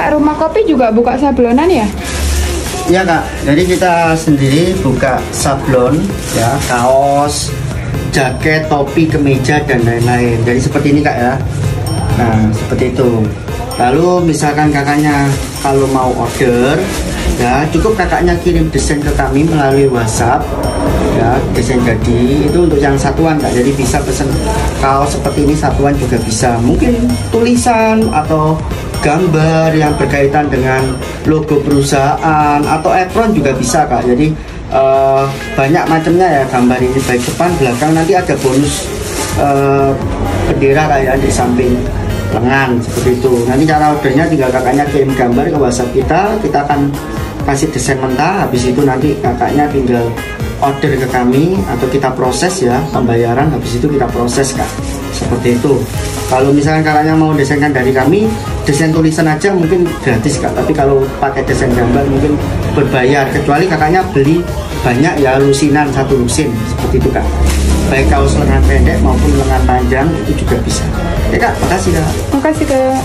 kak rumah kopi juga buka sablonan ya? Iya kak, jadi kita sendiri buka sablon, ya kaos, jaket, topi, kemeja dan lain-lain. Jadi seperti ini kak ya. Nah seperti itu. Lalu misalkan kakaknya kalau mau order, ya cukup kakaknya kirim desain ke kami melalui WhatsApp, ya desain jadi itu untuk yang satuan kak. Jadi bisa pesen kaos seperti ini satuan juga bisa. Mungkin tulisan atau gambar yang berkaitan dengan logo perusahaan atau apron juga bisa kak. Jadi uh, banyak macamnya ya gambar ini. Baik depan belakang nanti ada bonus uh, bendera kayak di samping lengan seperti itu. Nanti cara ordernya tinggal kakaknya kirim gambar ke WhatsApp kita. Kita akan kasih desain mentah. Habis itu nanti kakaknya tinggal order ke kami atau kita proses ya pembayaran. Habis itu kita proses kak. Seperti itu kalau misalkan kakaknya mau desainkan dari kami desain tulisan aja mungkin gratis kak. Tapi kalau pakai desain gambar mungkin berbayar. Kecuali kakaknya beli banyak ya lusinan satu lusin. Seperti itu kak. Baik kaos lengan pendek maupun lengan panjang itu juga bisa. Ya kak makasih kak. Makasih kak.